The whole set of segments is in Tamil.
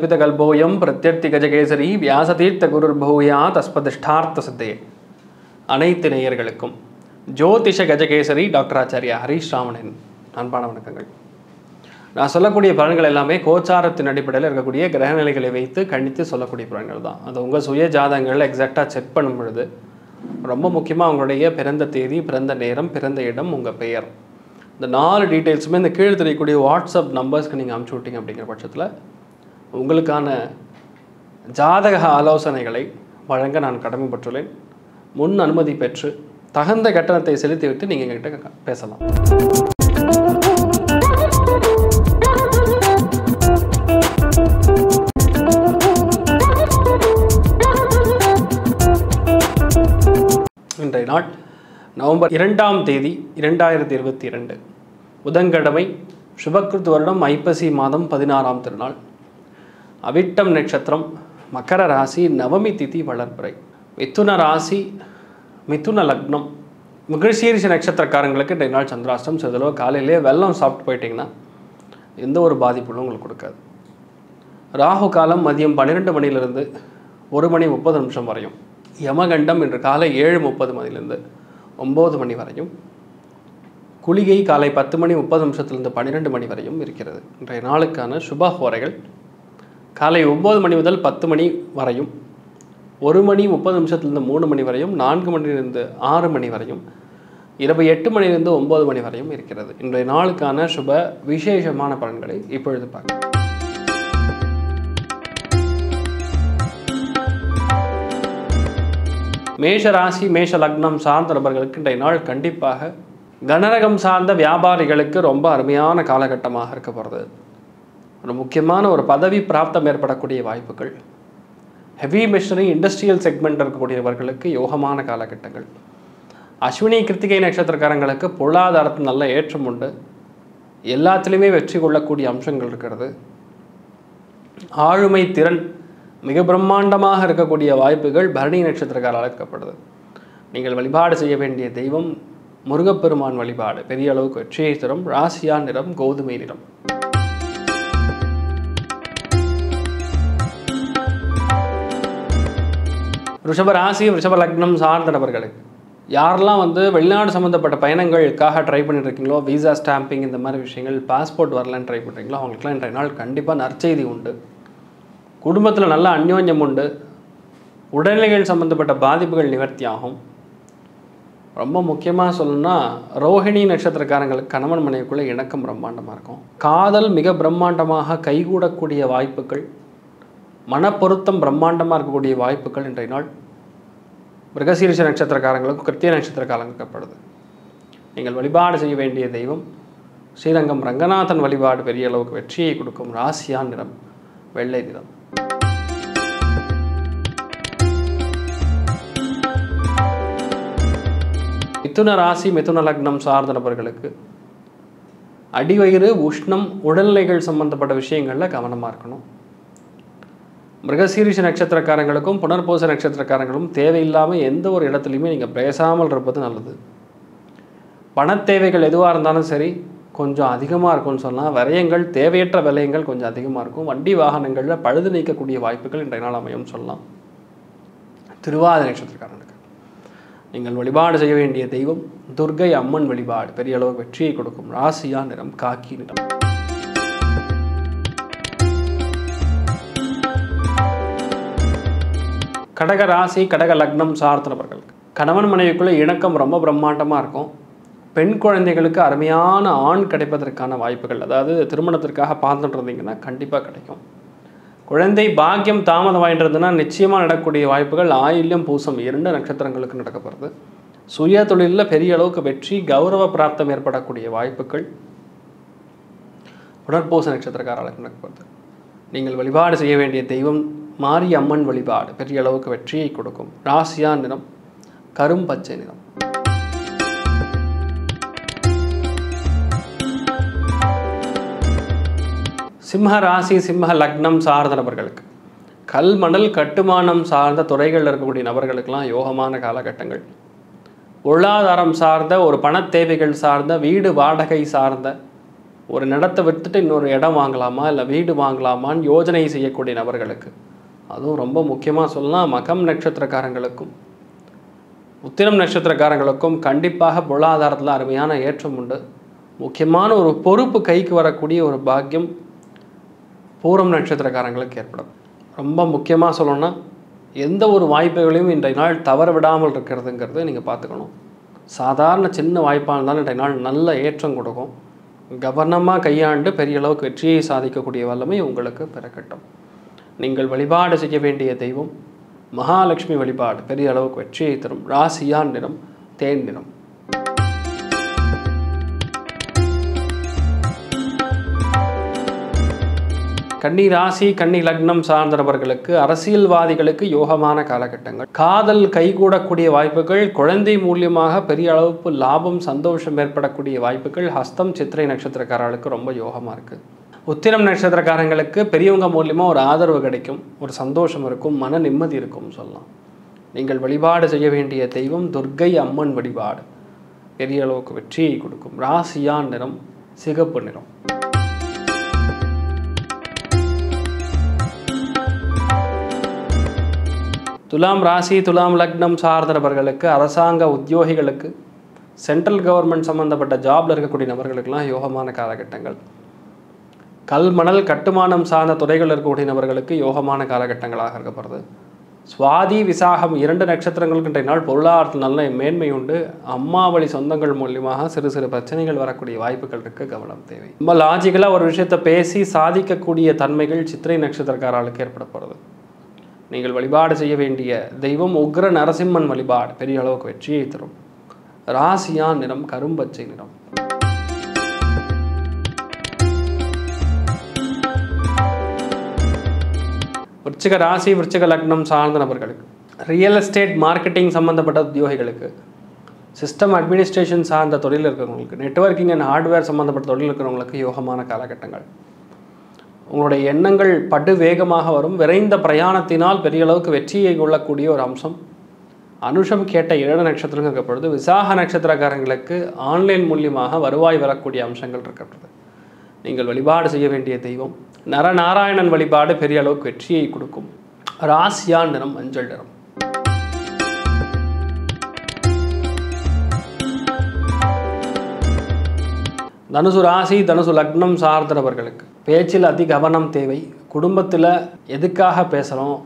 அர்த்திகல்பிதகல்போயம் பிரத்யர்த்தி கஜகேசரி வியாசதீர்த்த குருர்பூயா தஸ்பதிஷ்டார்த்த சித்தையே அனைத்து நேயர்களுக்கும் ஜோதிஷ கஜகேசரி டாக்டர் ஆச்சாரியா ஹரீஷ் ராமனின் அன்பான வணக்கங்கள். நான் சொல்லக்கூடிய பலன்கள் எல்லாமே கோச்சாரத்தின் அடிப்படையில் இருக்கக்கூடிய கிரகநிலைகளை வைத்து கணித்து சொல்லக்கூடிய பலன்கள் தான். அது உங்கள் சுய ஜாதகங்களில் எக்ஸாக்டாக செக் பண்ணும் பொழுது ரொம்ப முக்கியமாக உங்களுடைய பிறந்த தேதி பிறந்த நேரம் பிறந்த இடம் உங்கள் பெயர். இந்த நாலு டீட்டெயில்ஸுமே இந்த கீழே தெரியக்கூடிய வாட்ஸ்அப் நம்பர்ஸ்க்கு நீங்கள் அனுப்பிச்சி விட்டீங்க அப்படிங்கிற பட்சத்தில் உங்களுக்கான ஜாதக ஆலோசனைகளை வழங்க நான் கடமைப்பட்டுள்ளேன். முன் அனுமதி பெற்று தகுந்த கட்டணத்தை செலுத்திவிட்டு நீங்கள் எங்ககிட்ட பேசலாம். இன்றைய நாள் நவம்பர் இரண்டாம் தேதி இரண்டாயிரத்தி இருபத்தி இரண்டு. புதன்கிழமை சுபக்கிருத்து வருடம் ஐப்பசி மாதம் பதினாறாம் திருநாள். அவிட்டம் நட்சத்திரம் மகர ராசி நவமி திதி வளர்ப்புரை மிதுன ராசி மிதுன லக்னம். மிருகசீரிஷ நட்சத்திரக்காரங்களுக்கு ரெண்டு நாள் சந்திராஷ்டம் சிறிதளவு காலையிலே வெள்ளம் சாப்பிட்டு போயிட்டீங்கன்னா எந்த ஒரு பாதிப்புகளும் உங்களுக்கு கொடுக்காது. ராகு காலம் மதியம் பன்னிரெண்டு மணியிலிருந்து ஒரு மணி முப்பது நிமிஷம் வரையும். யமகண்டம் இன்று காலை ஏழு முப்பது மணிலிருந்து ஒம்பது மணி வரையும். குளிகை காலை பத்து மணி முப்பது நிமிஷத்துலேருந்து பன்னிரெண்டு மணி வரையும் இருக்கிறது. இன்றைய நாளுக்கான சுப ஹோரைகள் காலை ஒம்பது மணி முதல் பத்து மணி வரையும் ஒரு மணி முப்பது நிமிஷத்துலேருந்து மூணு மணி வரையும் நான்கு மணிலிருந்து ஆறு மணி வரையும் இரவு எட்டு மணிலிருந்து ஒம்பது மணி வரையும் இருக்கிறது. இன்றைய நாளுக்கான சுப விசேஷமான பலன்களை இப்பொழுது பார்க்கலாம். மேஷ ராசி மேஷ லக்னம் சார்ந்த நபர்களுக்கு இன்றைய நாள் கண்டிப்பாக கனரகம் சார்ந்த வியாபாரிகளுக்கு ரொம்ப அருமையான காலகட்டமாக இருக்க போகிறது ஒரு முக்கியமான ஒரு பதவி பிராப்தம் ஏற்படக்கூடிய வாய்ப்புகள். ஹெவி மிஷினரி இண்டஸ்ட்ரியல் செக்மெண்ட் இருக்கக்கூடியவர்களுக்கு யோகமான காலகட்டங்கள். அஸ்வினி கிருத்திகை நட்சத்திரக்காரங்களுக்கு பொருளாதாரத்தில் நல்ல ஏற்றம் உண்டு. எல்லாத்துலேயுமே வெற்றி கொள்ளக்கூடிய அம்சங்கள் இருக்கிறது. ஆளுமை திறன் மிக பிரம்மாண்டமாக இருக்கக்கூடிய வாய்ப்புகள் பரணி நட்சத்திரக்காரால் இருக்கப்படுது நீங்கள் வழிபாடு செய்ய வேண்டிய தெய்வம் முருகப்பெருமான் வழிபாடு. பெரிய அளவுக்கு வெற்றியை தரும். ராசியா நிறம் கோதுமை நிறம். ரிஷப ராசி ரிஷப லக்னம் சார்ந்த நபர்களுக்கு. யாரெல்லாம் வந்து வெளிநாடு சம்மந்தப்பட்ட பயணங்களுக்காக ட்ரை பண்ணிட்டு இருக்கீங்களோ விசா ஸ்டாம்பிங் இந்த மாதிரி விஷயங்கள் பாஸ்போர்ட் வரலன்னு ட்ரை பண்ணுறீங்களோ அவங்களுக்குலாம் இன்றைய நாள் கண்டிப்பாக நற்செய்தி உண்டு. குடும்பத்தில் நல்ல அந்யோன்யம் உண்டு. உடல்நிலைகள் சம்மந்தப்பட்ட பாதிப்புகள் நிவர்த்தி ஆகும் ரொம்ப முக்கியமாக சொல்லணும்னா ரோஹிணி நட்சத்திரக்காரங்களுக்கு கணவன் மனைவிக்குள்ளே இணக்கம் பிரம்மாண்டமாக இருக்கும். காதல் மிக பிரம்மாண்டமாக கைகூடக்கூடிய வாய்ப்புகள். மனப்பொருத்தம் பிரம்மாண்டமாக இருக்கக்கூடிய வாய்ப்புகள் இன்றைய நாள் மிருகசீரிஷ நட்சத்திரக்காரங்களுக்கும் கிருத்திய நட்சத்திரக்காரங்களுக்கப்படுது நீங்கள் வழிபாடு செய்ய வேண்டிய தெய்வம் ஸ்ரீரங்கம் ரங்கநாதன் வழிபாடு பெரிய அளவுக்கு வெற்றியை கொடுக்கும் ராசியான் நிறம் வெள்ளை நிறம். மிதுன ராசி மிதுன லக்னம் சார்ந்த நபர்களுக்கு அடிவயிறு உஷ்ணம் உடல்நிலைகள் சம்பந்தப்பட்ட விஷயங்களில் கவனமாக இருக்கணும். மிருகசீரிஷ நட்சத்திரக்காரங்களுக்கும் புனர்பூச நட்சத்திரக்காரங்களும் தேவையில்லாமல் எந்த ஒரு இடத்துலையுமே நீங்கள் பேசாமல் இருப்பது நல்லது. பணத்தேவைகள் எதுவாக இருந்தாலும் சரி கொஞ்சம் அதிகமாக இருக்கும்னு சொன்னால் விரயங்கள் தேவையற்ற விலையங்கள் கொஞ்சம் அதிகமாக இருக்கும். வண்டி வாகனங்களில் பழுது நீக்கக்கூடிய வாய்ப்புகள் இன்றைய நாள் அமையும் சொல்லலாம். திருவாதிரை நட்சத்திரக்காரனுக்கு நீங்கள் வழிபாடு செய்ய வேண்டிய தெய்வம் துர்கை அம்மன் வழிபாடு பெரிய அளவு வெற்றியை கொடுக்கும். ராசியா நிறம் காக்கி நிறம். கடக ராசி கடக லக்னம் சார்ந்த நபர்களுக்கு. கணவன் மனைவிக்குள்ளே இணக்கம் ரொம்ப பிரம்மாண்டமாக இருக்கும். பெண் குழந்தைகளுக்கு அருமையான ஆண் கிடைப்பதற்கான வாய்ப்புகள் அதாவது திருமணத்திற்காக பார்த்துட்டு இருந்தீங்கன்னா கண்டிப்பாக கிடைக்கும். குழந்தை பாக்கியம் தாமதமாயின்றதுன்னா நிச்சயமாக நடக்கக்கூடிய வாய்ப்புகள் ஆயில்யம் பூசம் இரண்டு நட்சத்திரங்களுக்கு நடக்கப்படுறது சுய தொழிலில் பெரிய அளவுக்கு வெற்றி கௌரவ பிராப்தம் ஏற்படக்கூடிய வாய்ப்புகள். உடற்பூச நட்சத்திரக்காரர்களுக்கு நடக்கப்படுது நீங்கள் வழிபாடு செய்ய வேண்டிய தெய்வம் மாரியம்மன் வழிபாடு பெரிய அளவுக்கு வெற்றியை கொடுக்கும். ராசியா நிறம் கரும் பச்சை நிறம். சிம்ம ராசி சிம்ம லக்னம் சார்ந்த நபர்களுக்கு. கல் மணல் கட்டுமானம் சார்ந்த துறைகளில் இருக்கக்கூடிய நபர்களுக்கெல்லாம் யோகமான காலகட்டங்கள். பொருளாதாரம் சார்ந்த ஒரு பண தேவைகள் சார்ந்த வீடு வாடகை சார்ந்த ஒரு நிலத்தை விற்றுட்டு இன்னொரு இடம் வாங்கலாமா இல்லை வீடு வாங்கலாமான்னு யோஜனை செய்யக்கூடிய நபர்களுக்கு. அதுவும் ரொம்ப முக்கியமாக சொல்லலாம் மகம் நட்சத்திரக்காரங்களுக்கும் உத்திரம் நட்சத்திரக்காரங்களுக்கும் கண்டிப்பாக பொருளாதாரத்தில் அருமையான ஏற்றம் உண்டு. முக்கியமான ஒரு பொறுப்பு கைக்கு வரக்கூடிய ஒரு பாக்கியம் பூரம் நட்சத்திரக்காரங்களுக்கு ஏற்படும். ரொம்ப முக்கியமாக சொல்லணும்னா எந்த ஒரு வாய்ப்புகளையும் இன்றைய நாள் தவற விடாமல் இருக்கிறதுங்கிறத நீங்கள் பார்த்துக்கணும். சாதாரண சின்ன வாய்ப்பாக இருந்தாலும் இன்றைய நாள் நல்ல ஏற்றம் கொடுக்கும். கவனமாக கையாண்டு பெரிய அளவுக்கு வெற்றியை சாதிக்கக்கூடிய வல்லமை உங்களுக்கு பிறக்கட்டும். நீங்கள் வழிபாடு செய்ய வேண்டிய தெய்வம் மகாலட்சுமி வழிபாடு பெரிய அளவுக்கு வெற்றியை தரும் ராசியான் நிறம் தேன் நிறம். கன்னி ராசி கன்னி லக்னம் சார்ந்தவர்களுக்கு அரசியல்வாதிகளுக்கு யோகமான காலகட்டங்கள். காதல் கைகூடக்கூடிய வாய்ப்புகள் குழந்தை மூலியமாக பெரிய அளவுக்கு லாபம் சந்தோஷம் ஏற்படக்கூடிய வாய்ப்புகள் ஹஸ்தம் சித்திரை நட்சத்திரக்காரர்களுக்கு ரொம்ப யோகமாக இருக்குது உத்திரம் நட்சத்திரக்காரங்களுக்கு பெரியவங்க மூலியமாக ஒரு ஆதரவு கிடைக்கும் ஒரு சந்தோஷம் இருக்கும் மன நிம்மதி இருக்கும் சொல்லலாம். நீங்கள் வழிபாடு செய்ய வேண்டிய தெய்வம் துர்க்கை அம்மன் வழிபாடு. பெரிய அளவுக்கு வெற்றியை கொடுக்கும். ராசியான் நிறம் சிகப்பு நிறம். துலாம் ராசி துலாம் லக்னம் சார்ந்தவர்களுக்கு அரசாங்க உத்தியோகிகளுக்கு சென்ட்ரல் கவர்மெண்ட் சம்மந்தப்பட்ட ஜாப்ல இருக்கக்கூடிய நபர்களுக்கெல்லாம் யோகமான காலகட்டங்கள். கல் மணல் கட்டுமானம் சார்ந்த துறைகள் இருக்கக்கூடிய நபர்களுக்கு யோகமான காலகட்டங்களாக இருக்கப்படுது சுவாதி விசாகம் இரண்டு நட்சத்திரங்களுக்கு இன்றைய நாள் பொருளாதாரத்தில் நல்ல மேன்மை உண்டு. அம்மா வழி சொந்தங்கள் மூலியமாக சிறு சிறு பிரச்சனைகள் வரக்கூடிய வாய்ப்புகள் இருக்க கவனம் தேவை. நம்ம லாஜிக்கலாக ஒரு விஷயத்தை பேசி சாதிக்கக்கூடிய தன்மைகள் சித்திரை நட்சத்திரக்காரர்களுக்கு ஏற்படப்படுது நீங்கள் வழிபாடு செய்ய வேண்டிய தெய்வம் உக்ர நரசிம்மன் வழிபாடு பெரிய அளவுக்கு வெற்றியை தரும். ராசியான் நிறம் கரும்பச்சை நிறம். விருச்சிக ராசி விருச்சிக லக்னம் சார்ந்த நபர்களுக்கு ரியல் எஸ்டேட் மார்க்கெட்டிங் சம்மந்தப்பட்ட உத்தியோகிகளுக்கு சிஸ்டம் அட்மினிஸ்ட்ரேஷன் சார்ந்த தொழில் இருக்கிறவங்களுக்கு நெட்வொர்க்கிங் அண்ட் ஹார்ட்வேர் சம்மந்தப்பட்ட தொழில் இருக்கிறவங்களுக்கு யோகமான காலகட்டங்கள். உங்களுடைய எண்ணங்கள் படு வேகமாக வரும். விரைந்த பிரயாணத்தினால் பெரிய அளவுக்கு வெற்றியை கொள்ளக்கூடிய ஒரு அம்சம். அனுஷம் கேட்ட ஏழு நட்சத்திரம் இருக்கப்படுது விசாக நட்சத்திரக்காரங்களுக்கு ஆன்லைன் மூலியமாக வருவாய் வரக்கூடிய அம்சங்கள் இருக்கப்படுது நீங்கள் வழிபாடு செய்ய வேண்டிய தெய்வம். நரநாராயணன் வழிபாடு பெரிய அளவுக்கு வெற்றியை கொடுக்கும். ராசியான் நிறம் மஞ்சள் நிறம் தனுசு ராசி தனுசு லக்னம் சார்ந்தவர்களுக்கு பேச்சில் அதி கவனம் தேவை. குடும்பத்தில் எதுக்காக பேசுகிறோம்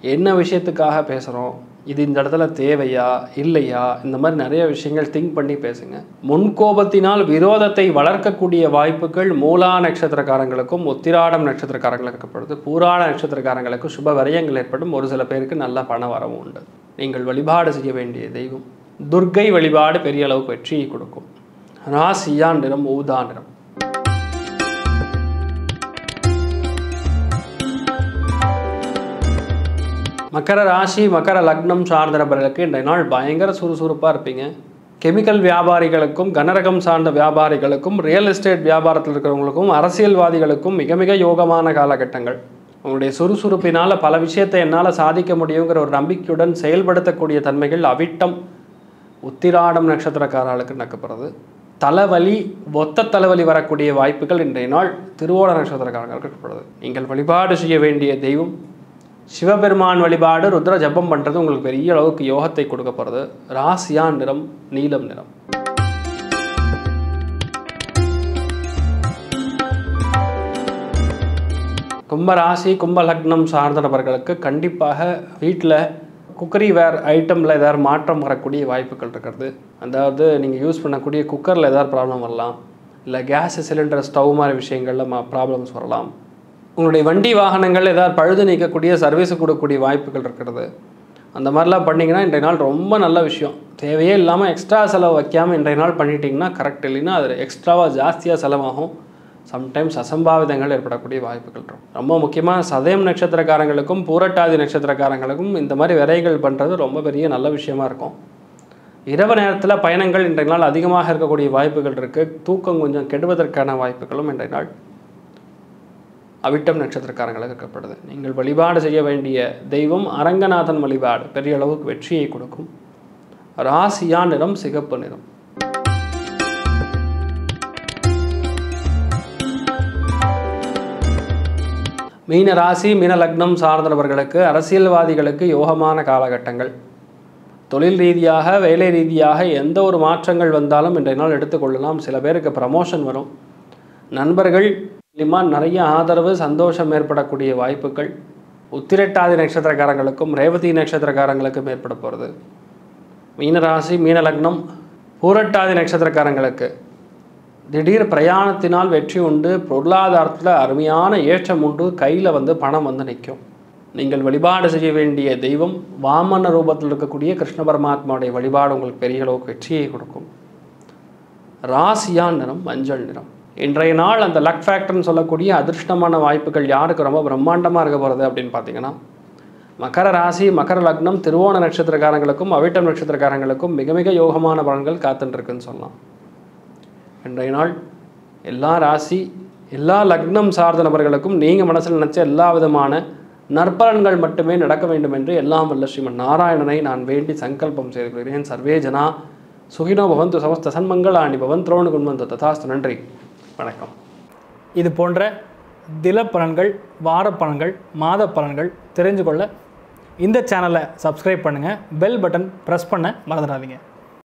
என்ன விஷயத்துக்காக பேசுகிறோம் இது இந்த இடத்துல தேவையா இல்லையா? இந்த மாதிரி நிறைய விஷயங்கள் திங்க் பண்ணி பேசுங்க. முன்கோபத்தினால் விரோதத்தை வளர்க்கக்கூடிய வாய்ப்புகள் மூலா நட்சத்திரக்காரங்களுக்கும் உத்திராடம் நட்சத்திரக்காரங்களுக்கு ஏற்படுது. பூராட நட்சத்திரக்காரங்களுக்கு சுப விரயங்கள் ஏற்படும். ஒரு சில பேருக்கு நல்ல பண வரவும் உண்டு. நீங்கள் வழிபாடு செய்ய வேண்டிய தெய்வம். துர்க்கை வழிபாடு பெரிய அளவுக்கு வெற்றியை கொடுக்கும். ராசியா நிறம் ஊதா நிறம். மக்கர ராசி மக்கர லக்னம் சார்ந்த நபர்களுக்கு இன்றைய நாள் பயங்கர சுறுசுறுப்பாக இருப்பீங்க. கெமிக்கல் வியாபாரிகளுக்கும் கனரகம் சார்ந்த வியாபாரிகளுக்கும் ரியல் எஸ்டேட் வியாபாரத்தில் இருக்கிறவங்களுக்கும் அரசியல்வாதிகளுக்கும் மிக மிக யோகமான காலகட்டங்கள். உங்களுடைய சுறுசுறுப்பினால் பல விஷயத்தை என்னால் சாதிக்க முடியுங்கிற ஒரு நம்பிக்கையுடன் செயல்படுத்தக்கூடிய தன்மைகள் அவிட்டம். உத்திராடம் நட்சத்திரக்காரர்களுக்கு நடக்கப்படுறது. தலைவலி ஒத்த தலைவலி வரக்கூடிய வாய்ப்புகள் இன்றைய நாள் திருவோண நட்சத்திரக்காரர்களுக்கு நடக்கப்படுது நீங்கள் வழிபாடு செய்ய வேண்டிய தெய்வம் சிவபெருமான் வழிபாடு ருத்ர ஜபம் பண்ணுறது உங்களுக்கு பெரிய அளவுக்கு யோகத்தை கொடுக்க போகிறது ராசியான் நிறம் நீலம் நிறம். கும்ப ராசி கும்ப லக்னம் சார்ந்த நபர்களுக்கு கண்டிப்பாக வீட்டில் குக்கரி வேர் ஐட்டமில் ஏதாவது மாற்றம் வரக்கூடிய வாய்ப்புகள் இருக்கிறது. அதாவது நீங்கள் யூஸ் பண்ணக்கூடிய குக்கரில் ஏதாவது ப்ராப்ளம் வரலாம். இல்லை கேஸ் சிலிண்டர் ஸ்டவ் மாதிரி விஷயங்களில் மா ப்ராப்ளம்ஸ் வரலாம். உங்களுடைய வண்டி வாகனங்கள் ஏதாவது பழுது நீக்கக்கூடிய சர்வீஸ் கொடுக்கக்கூடிய வாய்ப்புகள் இருக்கிறது. அந்த மாதிரிலாம் பண்ணிங்கன்னா இன்றைய நாள் ரொம்ப நல்ல விஷயம். தேவையே இல்லாமல் எக்ஸ்ட்ரா செலவு வைக்காமல் இன்றைய நாள் பண்ணிட்டீங்கன்னா கரெக்ட் இல்லைன்னா அது எக்ஸ்ட்ராவாக ஜாஸ்தியாக செலவாகும். சம்டைம்ஸ் அசம்பாவிதங்கள் ஏற்படக்கூடிய வாய்ப்புகள் இருக்கும். ரொம்ப முக்கியமாக சதயம் நட்சத்திரக்காரங்களுக்கும் பூரட்டாதி நட்சத்திரக்காரங்களுக்கும் இந்த மாதிரி விரைகள் பண்ணுறது ரொம்ப பெரிய நல்ல விஷயமா இருக்கும். இரவு நேரத்தில் பயணங்கள் இன்றைய நாள் அதிகமாக இருக்கக்கூடிய வாய்ப்புகள் இருக்குது தூக்கம் கொஞ்சம் கெடுவதற்கான வாய்ப்புகளும் இன்றைய நாள் அவிட்டம் நட்சத்திரக்காரங்களுக்கு இருக்கப்படுது நீங்கள் வழிபாடு செய்ய வேண்டிய தெய்வம் அரங்கநாதன் வழிபாடு பெரிய அளவுக்கு வெற்றியை கொடுக்கும். ராசியா நிறம் சிகப்பு நிறம். மீன ராசி மீன லக்னம் சார்ந்தவர்களுக்கு அரசியல்வாதிகளுக்கு யோகமான காலகட்டங்கள். தொழில் ரீதியாக வேலை ரீதியாக எந்த ஒரு மாற்றங்கள் வந்தாலும் இன்றைய நாள் எடுத்துக்கொள்ளலாம். சில பேருக்கு ப்ரமோஷன் வரும். நண்பர்கள் மூலிமா நிறைய ஆதரவு சந்தோஷம் ஏற்படக்கூடிய வாய்ப்புகள் உத்திரட்டாதி நட்சத்திரக்காரங்களுக்கும் ரேவதி நட்சத்திரக்காரங்களுக்கும் ஏற்பட போகிறது மீனராசி மீன லக்னம் பூரட்டாதி நட்சத்திரக்காரங்களுக்கு திடீர் பிரயாணத்தினால் வெற்றி உண்டு பொருளாதாரத்தில் அருமையான ஏற்றம் உண்டு கையில் வந்து பணம் வந்து நிற்கும். நீங்கள் வழிபாடு செய்ய வேண்டிய தெய்வம் வாமன ரூபத்தில் இருக்கக்கூடிய கிருஷ்ண பரமாத்மாவுடைய வழிபாடு உங்களுக்கு பெரிய அளவுக்கு வெற்றியை கொடுக்கும். ராசியான் நிறம் மஞ்சள் நிறம். இன்றைய நாள் அந்த லக் ஃபேக்டர்னு சொல்லக்கூடிய அதிர்ஷ்டமான வாய்ப்புகள் யாருக்கு ரொம்ப பிரம்மாண்டமாக இருக்க போகிறது அப்படின்னு பார்த்தீங்கன்னா மகர ராசி மகர லக்னம் திருவோண நட்சத்திரக்காரங்களுக்கும் அவிட்டம் நட்சத்திரக்காரங்களுக்கும் மிக மிக யோகமான பலன்கள் காத்துட்டுருக்குன்னு சொல்லலாம். இன்றைய நாள் எல்லா ராசி எல்லா லக்னம் சார்ந்த நபர்களுக்கும் நீங்கள் மனசில் நினச்ச எல்லா விதமான நற்பலன்கள் மட்டுமே நடக்க வேண்டும் என்று எல்லாம் வல்ல ஸ்ரீமன் நாராயணனை நான் வேண்டி சங்கல்பம் செய்து கொள்கிறேன். சர்வேஜனா சுகினோ பவந்து சமஸ்த சன்மங்களாணி பவன் திரோணு குன்வந்து ததாஸ்து. நன்றி. வணக்கம். இது போன்ற தில பலன்கள் வார பலன்கள் மாத பலன்கள் தெரிஞ்சு கொள்ள இந்த சேனலை சப்ஸ்கிரைப் பண்ணுங்கள் பெல் பட்டன் ப்ரெஸ் பண்ண மறந்துடாதீங்க.